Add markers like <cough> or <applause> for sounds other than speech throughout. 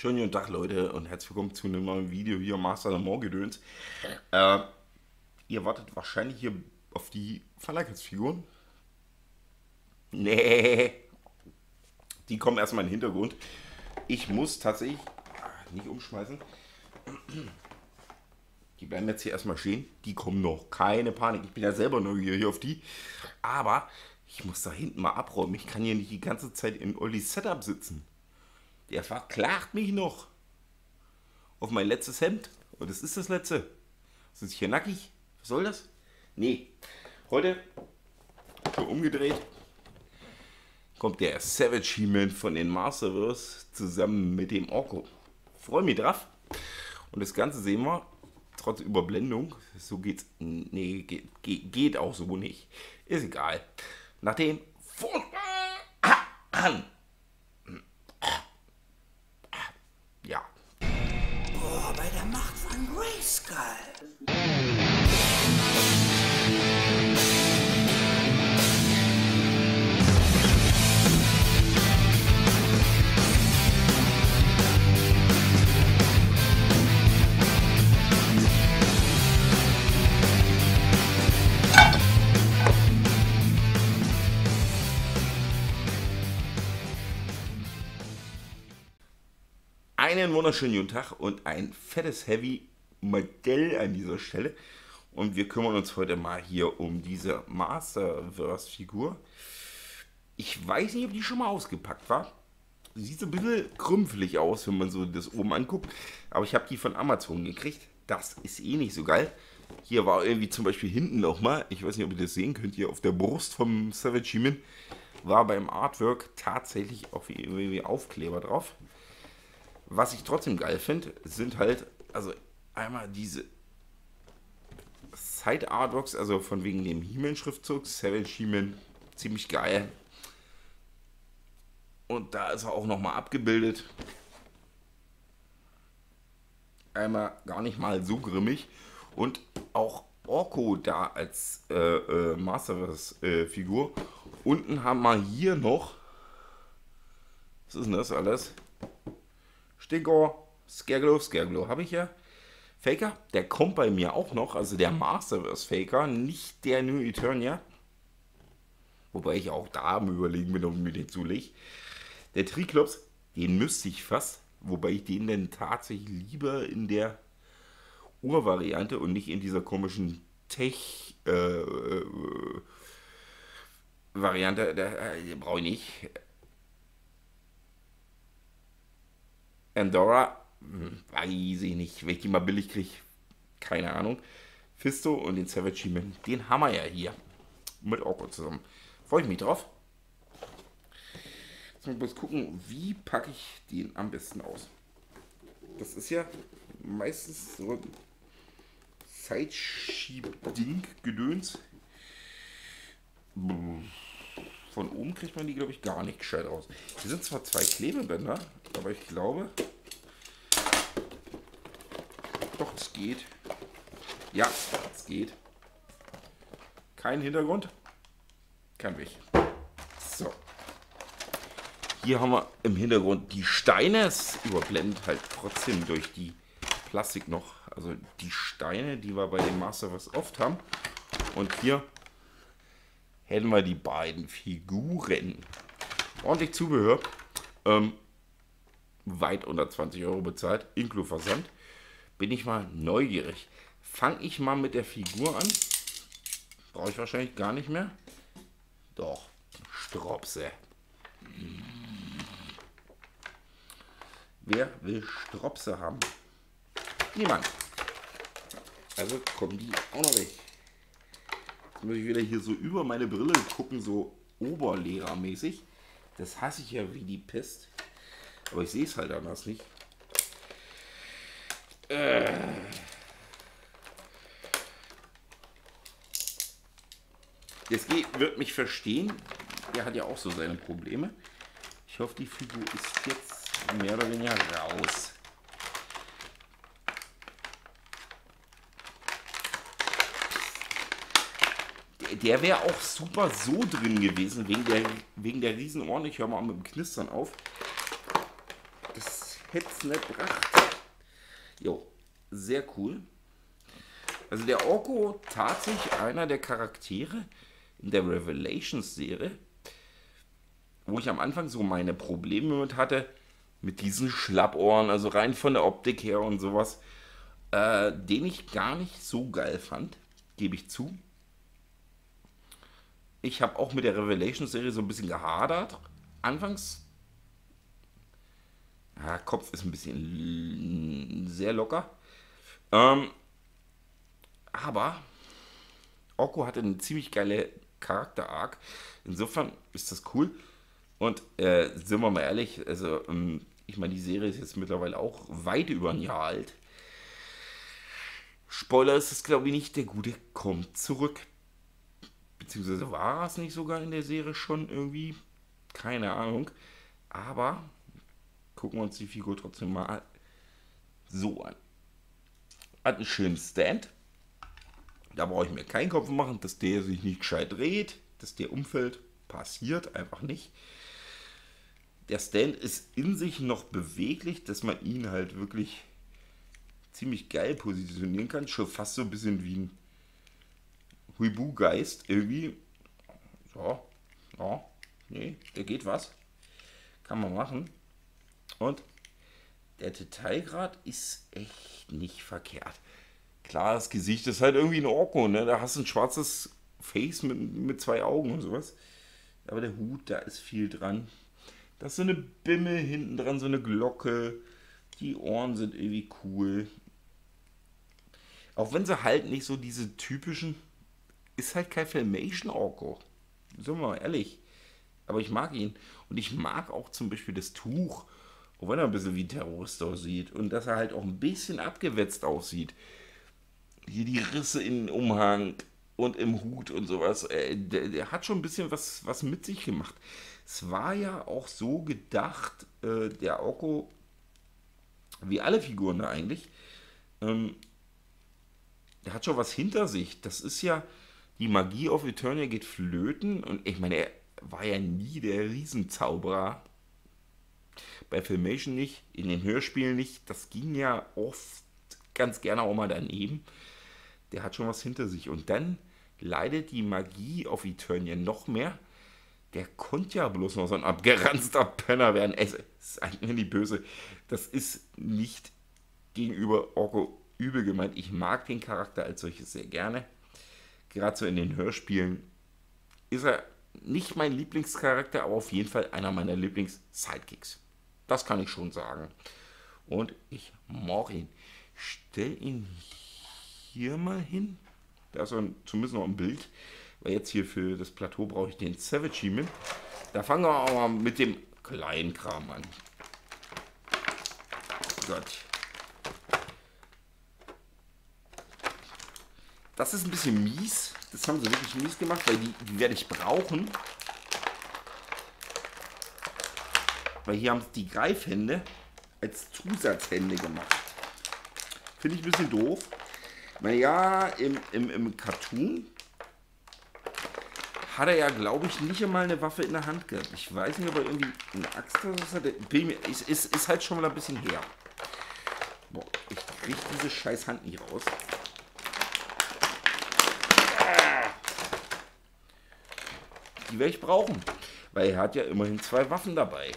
Schönen guten Tag, Leute, und herzlich willkommen zu einem neuen Video hier, Master of More Gedöns. Äh, ihr wartet wahrscheinlich hier auf die Verleihungsfiguren. Nee, die kommen erstmal in den Hintergrund. Ich muss tatsächlich ah, nicht umschmeißen. Die bleiben jetzt hier erstmal stehen. Die kommen noch. Keine Panik. Ich bin ja selber neugierig auf die. Aber ich muss da hinten mal abräumen. Ich kann hier nicht die ganze Zeit in Ollis Setup sitzen. Der verklagt mich noch. Auf mein letztes Hemd. Und das ist das letzte. Sind ich hier nackig? Was soll das? Nee. Heute, so umgedreht, kommt der Savage He-Man von den Masterverse zusammen mit dem Orko. Freue mich drauf. Und das Ganze sehen wir trotz Überblendung. So geht's. Nee, geht, geht, auch so nicht. Ist egal. Nachdem. An. Grayskull. Einen wunderschönen guten Tag und ein fettes Heavy Modell an dieser Stelle. Und wir kümmern uns heute mal hier um diese Masterverse-Figur. Ich weiß nicht, ob die schon mal ausgepackt war. Sieht so ein bisschen krümpfelig aus, wenn man so das oben anguckt. Aber ich habe die von Amazon gekriegt. Das ist eh nicht so geil. Hier war irgendwie zum Beispiel hinten nochmal, ich weiß nicht, ob ihr das sehen könnt, hier auf der Brust vom Savage Human war beim Artwork tatsächlich auch irgendwie Aufkleber drauf. Was ich trotzdem geil finde, sind halt, also einmal diese Side Artworks, also von wegen dem He-Man-Schriftzug, Savage He-Man, ziemlich geil. Und da ist er auch nochmal abgebildet. Einmal gar nicht mal so grimmig. Und auch Orko da als äh, äh, Masterverse-Figur. Unten haben wir hier noch. Was ist denn das alles? Stinkor, Scareglow, Scareglow habe ich ja. Faker, der kommt bei mir auch noch, also der Masterverse Faker, nicht der New Eternia. Wobei ich auch da am überlegen bin, ob ich mir den zulege. Der Triklops, den müsste ich fast, wobei ich den dann tatsächlich lieber in der Urvariante und nicht in dieser komischen Tech äh, äh, Variante, äh, brauche ich nicht. Andorra, weiß ich nicht, wenn ich die mal billig kriege, keine Ahnung. Fisto und den Savage He-Man, den haben wir ja hier. Mit Orko zusammen. Freue ich mich drauf. Jetzt muss ich bloß gucken, wie packe ich den am besten aus. Das ist ja meistens so ein Zeitschieb-Ding, Gedöns. Von oben kriegt man die, glaube ich, gar nicht gescheit aus. Hier sind zwar zwei Klebebänder, aber ich glaube, doch, es geht. Ja, es geht. Kein Hintergrund. Kein Weg. So. Hier haben wir im Hintergrund die Steine. Es überblendet halt trotzdem durch die Plastik noch. Also die Steine, die wir bei dem Master was oft haben. Und hier hätten wir die beiden Figuren. Ordentlich Zubehör. Ähm, weit unter 20 Euro bezahlt, inklusive Versand bin ich mal neugierig. Fange ich mal mit der Figur an. Brauche ich wahrscheinlich gar nicht mehr. Doch, Stropse. Wer will Stropse haben? Niemand. Also kommen die auch noch weg. Jetzt muss ich wieder hier so über meine Brille gucken, so oberlehrermäßig. Das hasse ich ja wie die Pest. Aber ich sehe es halt anders nicht. Äh. Jetzt wird mich verstehen. Der hat ja auch so seine Probleme. Ich hoffe, die Figur ist jetzt mehr oder weniger raus. Der wäre auch super so drin gewesen, wegen der, wegen der riesen Ohren. Ich höre mal mit dem Knistern auf. Das hätte es nicht gebracht. Jo, sehr cool. Also der Orko tatsächlich einer der Charaktere in der Revelations-Serie, wo ich am Anfang so meine Probleme mit hatte, mit diesen Schlappohren, also rein von der Optik her und sowas, äh, den ich gar nicht so geil fand, gebe ich zu. Ich habe auch mit der Revelations-Serie so ein bisschen gehadert. Anfangs. Ja, Kopf ist ein bisschen sehr locker. Ähm, aber Orko hatte eine ziemlich geile Charakter-Arc. Insofern ist das cool. Und äh, sind wir mal ehrlich, also ähm, ich meine, die Serie ist jetzt mittlerweile auch weit über ein Jahr alt. Spoiler ist es, glaube ich, nicht. Der Gute kommt zurück. Beziehungsweise war es nicht sogar in der Serie schon irgendwie? Keine Ahnung. Aber gucken wir uns die Figur trotzdem mal so an. Hat einen schönen Stand. Da brauche ich mir keinen Kopf machen, dass der sich nicht gescheit dreht, dass der umfällt. Passiert einfach nicht. Der Stand ist in sich noch beweglich, dass man ihn halt wirklich ziemlich geil positionieren kann. Schon fast so ein bisschen wie ein Huibu-Geist irgendwie. So, ja, nee, der geht was. Kann man machen. Und der Detailgrad ist echt nicht verkehrt. Klar, das Gesicht ist halt irgendwie ein Orko, ne? Da hast du ein schwarzes Face mit, mit zwei Augen und sowas. Aber der Hut, da ist viel dran. Da ist so eine Bimmel hinten dran, so eine Glocke. Die Ohren sind irgendwie cool. Auch wenn sie halt nicht so diese typischen. Ist halt kein Filmation Orko. Sind wir mal ehrlich. Aber ich mag ihn. Und ich mag auch zum Beispiel das Tuch. Auch wenn er ein bisschen wie ein Terrorist aussieht. Und dass er halt auch ein bisschen abgewetzt aussieht. Hier die Risse in den Umhang und im Hut und sowas. Äh, der, der, hat schon ein bisschen was, was mit sich gemacht. Es war ja auch so gedacht, äh, der Orko, wie alle Figuren da eigentlich, ähm, der hat schon was hinter sich. Das ist ja, die Magie of Eternia geht flöten. Und ich meine, er war ja nie der Riesenzauberer. Bei Filmation nicht, in den Hörspielen nicht. Das ging ja oft ganz gerne auch mal daneben. Der hat schon was hinter sich. Und dann leidet die Magie auf Eternia noch mehr. Der konnte ja bloß noch so ein abgeranzter Penner werden. Es ist eigentlich nicht böse. Das ist nicht gegenüber Orko übel gemeint. Ich mag den Charakter als solches sehr gerne. Gerade so in den Hörspielen ist er nicht mein Lieblingscharakter, aber auf jeden Fall einer meiner Lieblings-Sidekicks. Das kann ich schon sagen. Und ich mag ihn. Stell ihn hier mal hin. Da ist ein, zumindest noch ein Bild. Weil jetzt hier für das Plateau brauche ich den Savage Human. Da fangen wir aber mit dem kleinen Kram an. Gott. Das ist ein bisschen mies. Das haben sie wirklich mies gemacht, weil die, die werde ich brauchen. Weil hier haben sie die Greifhände als Zusatzhände gemacht. Finde ich ein bisschen doof. Naja, im, im, im Cartoon hat er ja, glaube ich, nicht einmal eine Waffe in der Hand gehabt. Ich weiß nicht, ob er irgendwie eine Axt oder was hatte. Ist, ist, ist halt schon mal ein bisschen her. Boah, ich kriege diese scheiß Hand nicht raus. Die werde ich brauchen. Weil er hat ja immerhin zwei Waffen dabei.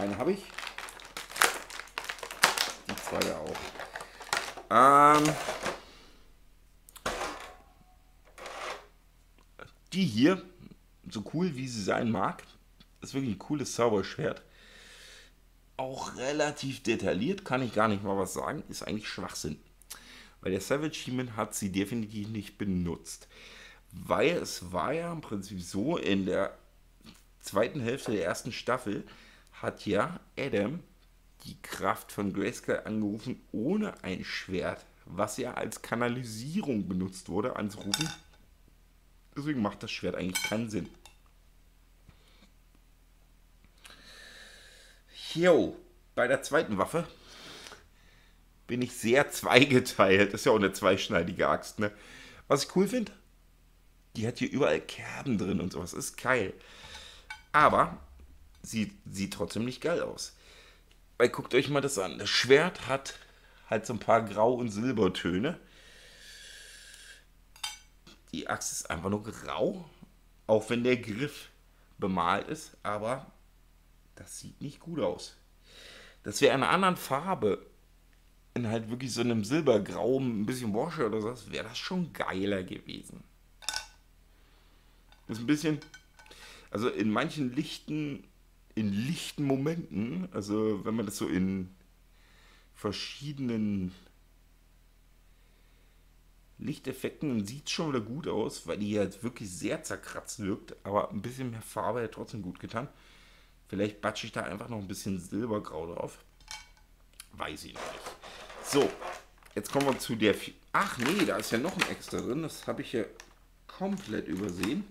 Eine habe ich. Die zweite auch. Ähm, die hier, so cool wie sie sein mag, ist wirklich ein cooles Zauberschwert. Auch relativ detailliert, kann ich gar nicht mal was sagen. Ist eigentlich Schwachsinn. Weil der Savage Demon hat sie definitiv nicht benutzt. Weil es war ja im Prinzip so, in der zweiten Hälfte der ersten Staffel hat ja Adam die Kraft von Grayskull angerufen ohne ein Schwert, was ja als Kanalisierung benutzt wurde, anzurufen. Deswegen macht das Schwert eigentlich keinen Sinn. Jo, bei der zweiten Waffe bin ich sehr zweigeteilt. Das ist ja auch eine zweischneidige Axt, ne? Was ich cool finde, die hat hier überall Kerben drin und sowas. Ist geil. Aber sieht, sieht trotzdem nicht geil aus. Weil guckt euch mal das an. Das Schwert hat halt so ein paar Grau- und Silbertöne. Die Axt ist einfach nur grau, auch wenn der Griff bemalt ist, aber das sieht nicht gut aus. Das wäre eine anderen Farbe, in halt wirklich so einem Silbergrau, ein bisschen Wasche oder so, wäre das schon geiler gewesen. Ist ein bisschen, also in manchen lichten, in lichten Momenten, also wenn man das so in verschiedenen Lichteffekten sieht schon wieder gut aus, weil die halt wirklich sehr zerkratzt wirkt, aber ein bisschen mehr Farbe hätte trotzdem gut getan. Vielleicht batsche ich da einfach noch ein bisschen Silbergrau drauf. Weiß ich noch nicht. So, jetzt kommen wir zu der... Ach nee, da ist ja noch ein extra drin. Das habe ich ja komplett übersehen.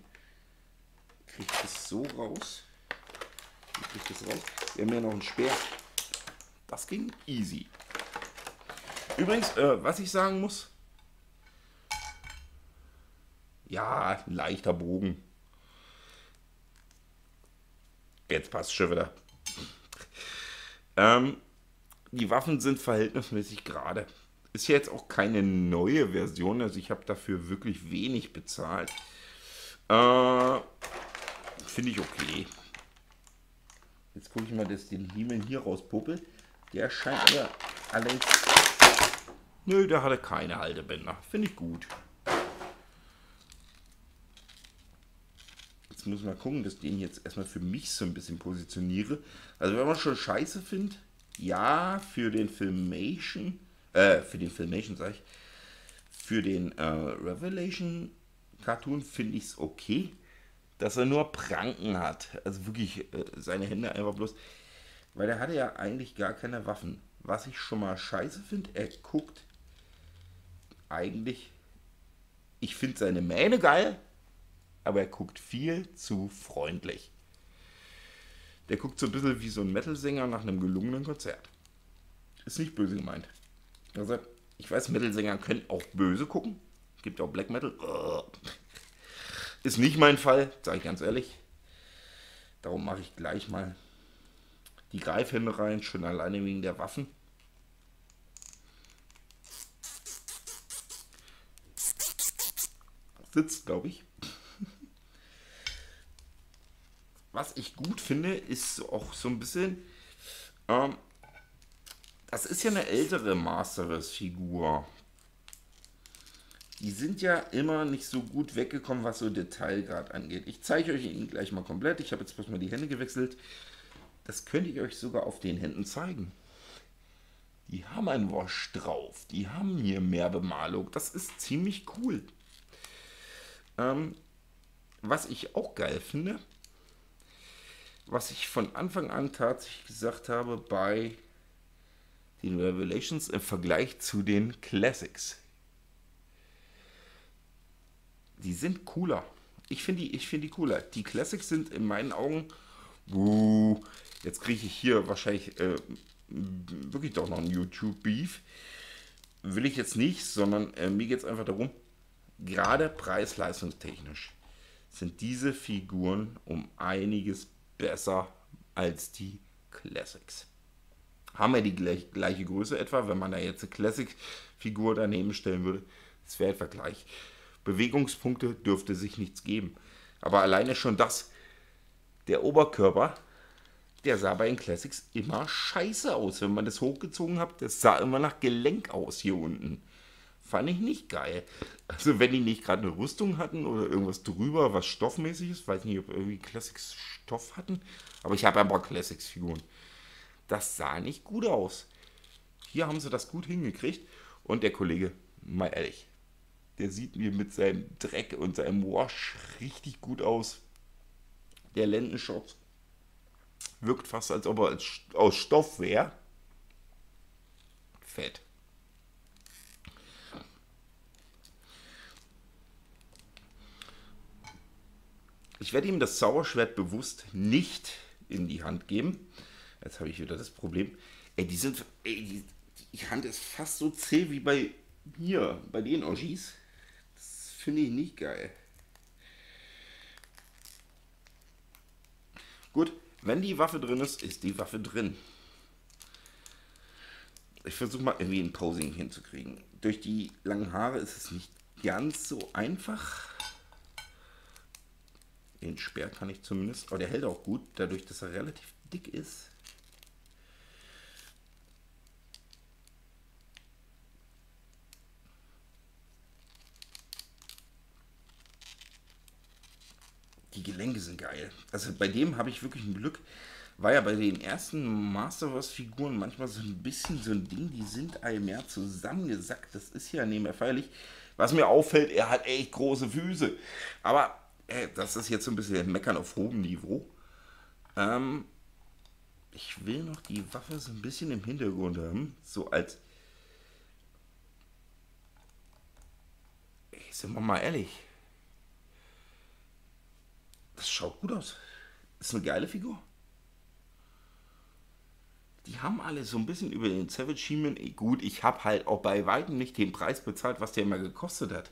Kriege ich das so raus? Ich das raus? Wir haben ja noch ein Speer. Das ging easy. Übrigens, äh, was ich sagen muss, ja, ein leichter Bogen. Jetzt passt schon wieder. Ähm, die Waffen sind verhältnismäßig gerade. Ist ja jetzt auch keine neue Version, also ich habe dafür wirklich wenig bezahlt. Äh, Finde ich okay. Jetzt gucke ich mal, dass den Himmel hier rauspuppel. Der scheint ja allerdings. Nö, der hatte keine Haltebänder. Finde ich gut. Jetzt muss man gucken, dass ich den jetzt erstmal für mich so ein bisschen positioniere. Also wenn man schon scheiße findet, ja, für den Filmation, äh, für den Filmation sag ich, für den äh, Revelation Cartoon finde ich es okay, dass er nur Pranken hat. Also wirklich äh, seine Hände einfach bloß. Weil er hatte ja eigentlich gar keine Waffen. Was ich schon mal scheiße finde, er guckt eigentlich. Ich finde seine Mähne geil, aber er guckt viel zu freundlich. Der guckt so ein bisschen wie so ein Metal-Sänger nach einem gelungenen Konzert. Ist nicht böse gemeint. Also, ich weiß, Metal-Sänger können auch böse gucken. Gibt auch Black Metal. Ist nicht mein Fall, sage ich ganz ehrlich. Darum mache ich gleich mal die Greifhände rein, schon alleine wegen der Waffen. Sitzt, glaube ich. <laughs> Was ich gut finde, ist auch so ein bisschen. Ähm, das ist ja eine ältere Masteres-Figur. Die sind ja immer nicht so gut weggekommen, was so Detailgrad angeht. Ich zeige euch ihn gleich mal komplett. Ich habe jetzt bloß mal die Hände gewechselt. Das könnte ich euch sogar auf den Händen zeigen. Die haben ein Wash drauf. Die haben hier mehr Bemalung. Das ist ziemlich cool. Ähm, was ich auch geil finde, was ich von Anfang an tatsächlich gesagt habe bei den Revelations im Vergleich zu den Classics. Die sind cooler. Ich finde die, find die cooler. Die Classics sind in meinen Augen. Uh, jetzt kriege ich hier wahrscheinlich äh, wirklich doch noch ein YouTube-Beef. Will ich jetzt nicht, sondern äh, mir geht es einfach darum, gerade preis-leistungstechnisch sind diese Figuren um einiges besser als die Classics. Haben wir die gleich, gleiche Größe etwa, wenn man da jetzt eine Classic-Figur daneben stellen würde? Das wäre etwa gleich. Bewegungspunkte dürfte sich nichts geben. Aber alleine schon das, der Oberkörper, der sah bei den Classics immer scheiße aus. Wenn man das hochgezogen hat, das sah immer nach Gelenk aus hier unten. Fand ich nicht geil. Also wenn die nicht gerade eine Rüstung hatten oder irgendwas drüber, was stoffmäßig ist, weiß nicht, ob irgendwie Classics Stoff hatten, aber ich habe ein paar Classics-Figuren. Das sah nicht gut aus. Hier haben sie das gut hingekriegt und der Kollege, mal ehrlich, der sieht mir mit seinem Dreck und seinem Wash richtig gut aus. Der Lendenschutz wirkt fast, als ob er aus Stoff wäre. Fett. Ich werde ihm das Zauberschwert bewusst nicht in die Hand geben. Jetzt habe ich wieder das Problem. Ey, die sind. Ey, die, die Hand ist fast so zäh wie bei mir, bei den Ogis. Finde ich nicht geil. Gut, wenn die Waffe drin ist, ist die Waffe drin. Ich versuche mal irgendwie ein Posing hinzukriegen. Durch die langen Haare ist es nicht ganz so einfach. Den Speer kann ich zumindest, aber der hält auch gut, dadurch, dass er relativ dick ist. Die Gelenke sind geil. Also bei dem habe ich wirklich ein Glück. War ja bei den ersten Masterverse-Figuren manchmal so ein bisschen so ein Ding, die sind allmehr zusammengesackt. Das ist ja mehr feierlich. Was mir auffällt, er hat echt große Füße. Aber äh, das ist jetzt so ein bisschen Meckern auf hohem Niveau. Ähm, ich will noch die Waffe so ein bisschen im Hintergrund haben. So als. Ey, sind wir mal ehrlich. Das schaut gut aus. Ist eine geile Figur. Die haben alle so ein bisschen über den Savage He-Man. Gut, ich habe halt auch bei weitem nicht den Preis bezahlt, was der immer gekostet hat.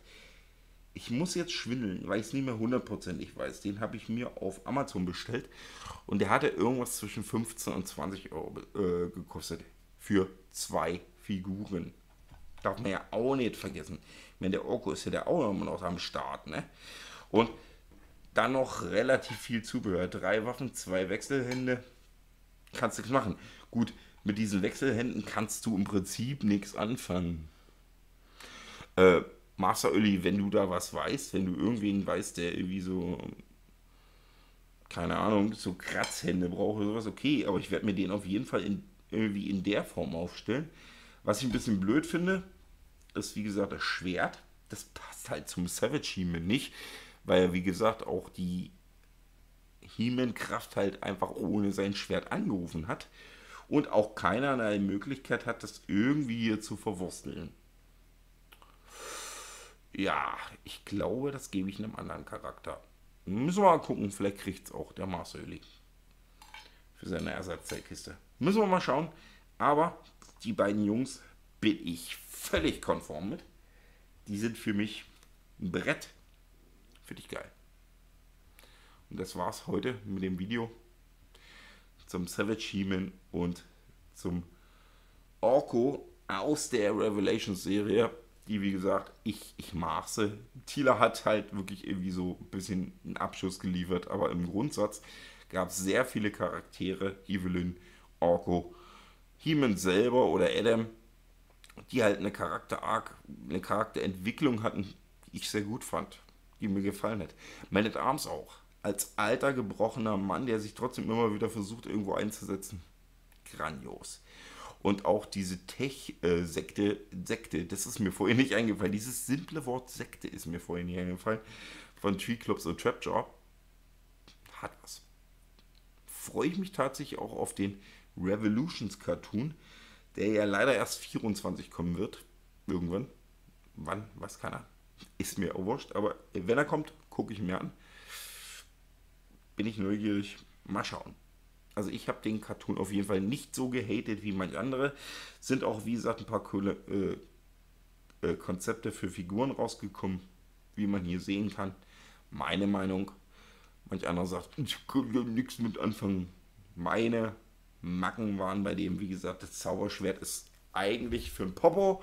Ich muss jetzt schwindeln, weil ich es nicht mehr hundertprozentig weiß. Den habe ich mir auf Amazon bestellt und der hatte irgendwas zwischen 15 und 20 Euro äh, gekostet. Für zwei Figuren. Darf man ja auch nicht vergessen. Meine, der Orko ist ja der auch immer noch am Start, ne? Und dann noch relativ viel Zubehör. Drei Waffen, zwei Wechselhände. Kannst nichts machen. Gut, mit diesen Wechselhänden kannst du im Prinzip nichts anfangen. Äh, Master Öli, wenn du da was weißt, wenn du irgendwen weißt, der irgendwie so, keine Ahnung, so Kratzhände braucht oder sowas, okay, aber ich werde mir den auf jeden Fall in, irgendwie in der Form aufstellen. Was ich ein bisschen blöd finde, ist wie gesagt das Schwert. Das passt halt zum Savage He-Man nicht weil er, wie gesagt, auch die He-Man-Kraft halt einfach ohne sein Schwert angerufen hat und auch keinerlei Möglichkeit hat, das irgendwie hier zu verwursteln. Ja, ich glaube, das gebe ich einem anderen Charakter. Müssen wir mal gucken, vielleicht kriegt es auch der Marceli für seine Ersatzteilkiste. Müssen wir mal schauen. Aber die beiden Jungs bin ich völlig konform mit. Die sind für mich ein Brett Finde ich geil. Und das war's heute mit dem Video zum Savage he und zum Orko aus der Revelations Serie, die wie gesagt, ich, ich mag sie. Thieler hat halt wirklich irgendwie so ein bisschen einen Abschuss geliefert, aber im Grundsatz gab es sehr viele Charaktere, Evelyn, Orko, He-Man selber oder Adam, die halt eine Charakter eine Charakterentwicklung hatten, die ich sehr gut fand die mir gefallen hat. Man at Arms auch. Als alter, gebrochener Mann, der sich trotzdem immer wieder versucht, irgendwo einzusetzen. Grandios. Und auch diese Tech-Sekte, Sekte, das ist mir vorhin nicht eingefallen. Dieses simple Wort Sekte ist mir vorhin nicht eingefallen. Von Tree Clubs und Trapjaw. Hat was. Freue ich mich tatsächlich auch auf den Revolutions Cartoon, der ja leider erst 24 kommen wird. Irgendwann. Wann? Weiß keiner. Ist mir auch wurscht, aber wenn er kommt, gucke ich mir an. Bin ich neugierig. Mal schauen. Also ich habe den Cartoon auf jeden Fall nicht so gehatet wie manche andere. Sind auch, wie gesagt, ein paar coole äh, äh, Konzepte für Figuren rausgekommen, wie man hier sehen kann. Meine Meinung. Manch anderer sagt, ich kann ja nichts mit anfangen. Meine Macken waren bei dem, wie gesagt, das Zauberschwert ist eigentlich für ein Popo,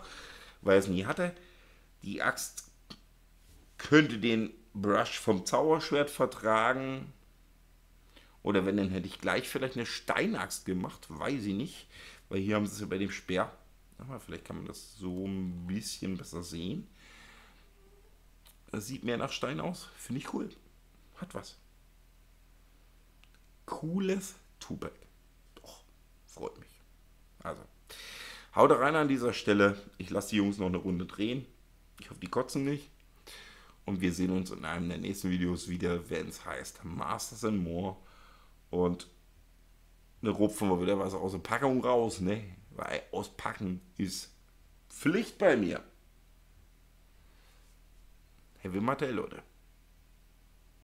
weil es nie hatte. Die Axt könnte den Brush vom Zauberschwert vertragen. Oder wenn, dann hätte ich gleich vielleicht eine Steinaxt gemacht, weiß ich nicht. Weil hier haben sie es ja bei dem Speer. Aber vielleicht kann man das so ein bisschen besser sehen. Das sieht mehr nach Stein aus. Finde ich cool. Hat was. Cooles Tupac. Doch, freut mich. Also, haut rein an dieser Stelle. Ich lasse die Jungs noch eine Runde drehen. Ich hoffe, die kotzen nicht. Und wir sehen uns in einem der nächsten Videos wieder, wenn es heißt Masters and More. Und eine rupfen wir wieder was aus der Packung raus, ne? Weil auspacken ist Pflicht bei mir. Heavy Mattel, Leute.